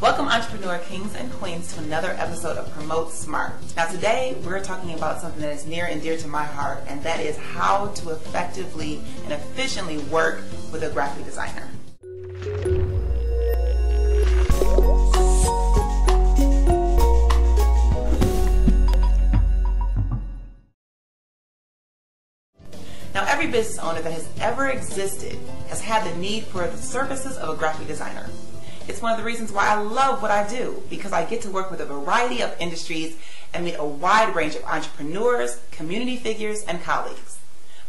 Welcome, entrepreneur kings and queens, to another episode of Promote Smart. Now, today we're talking about something that is near and dear to my heart, and that is how to effectively and efficiently work with a graphic designer. Now, every business owner that has ever existed has had the need for the services of a graphic designer. It's one of the reasons why I love what I do because I get to work with a variety of industries and meet a wide range of entrepreneurs, community figures, and colleagues.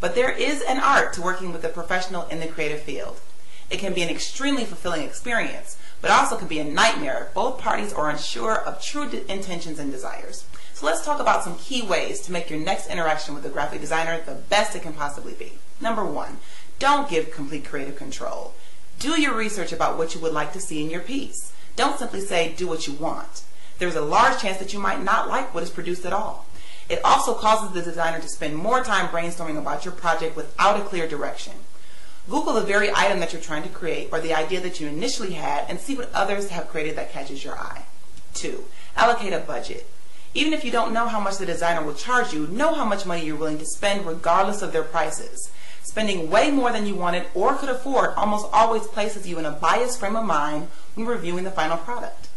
But there is an art to working with a professional in the creative field. It can be an extremely fulfilling experience, but also can be a nightmare if both parties are unsure of true intentions and desires. So let's talk about some key ways to make your next interaction with a graphic designer the best it can possibly be. Number one, don't give complete creative control. Do your research about what you would like to see in your piece. Don't simply say, do what you want. There's a large chance that you might not like what is produced at all. It also causes the designer to spend more time brainstorming about your project without a clear direction. Google the very item that you're trying to create or the idea that you initially had and see what others have created that catches your eye. 2. Allocate a budget. Even if you don't know how much the designer will charge you, know how much money you're willing to spend regardless of their prices. Spending way more than you wanted or could afford almost always places you in a biased frame of mind when reviewing the final product.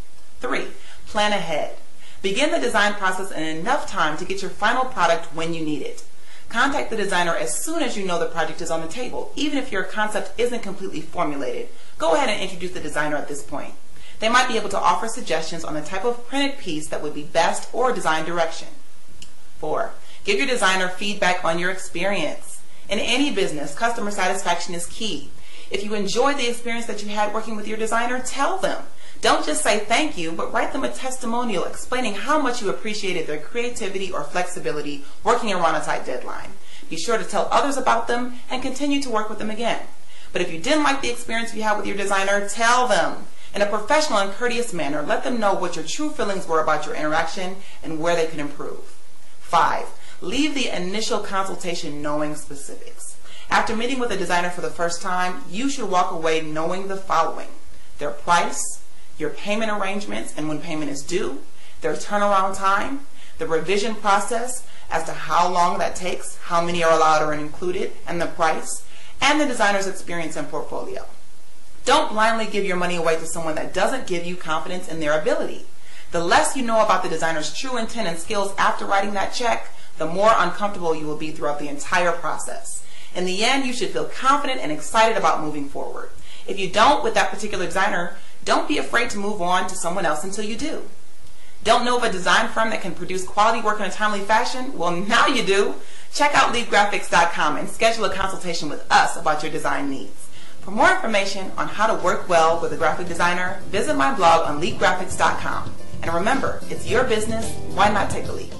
3. Plan ahead. Begin the design process in enough time to get your final product when you need it. Contact the designer as soon as you know the project is on the table, even if your concept isn't completely formulated. Go ahead and introduce the designer at this point. They might be able to offer suggestions on the type of printed piece that would be best or design direction. 4. Give your designer feedback on your experience. In any business, customer satisfaction is key. If you enjoyed the experience that you had working with your designer, tell them. Don't just say thank you, but write them a testimonial explaining how much you appreciated their creativity or flexibility working around a tight deadline. Be sure to tell others about them and continue to work with them again. But if you didn't like the experience you had with your designer, tell them. In a professional and courteous manner, let them know what your true feelings were about your interaction and where they can improve. 5. Leave the initial consultation knowing specifics. After meeting with a designer for the first time, you should walk away knowing the following. Their price, your payment arrangements and when payment is due, their turnaround time, the revision process as to how long that takes, how many are allowed or included, and the price, and the designer's experience and portfolio. Don't blindly give your money away to someone that doesn't give you confidence in their ability. The less you know about the designer's true intent and skills after writing that check, the more uncomfortable you will be throughout the entire process. In the end, you should feel confident and excited about moving forward. If you don't with that particular designer, don't be afraid to move on to someone else until you do. Don't know of a design firm that can produce quality work in a timely fashion? Well, now you do. Check out leapgraphics.com and schedule a consultation with us about your design needs. For more information on how to work well with a graphic designer, visit my blog on leapgraphics.com. And remember, it's your business. Why not take the leap?